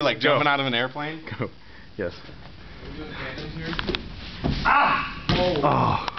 Like jumping out of an airplane? Go. Yes. Ah! Oh. oh.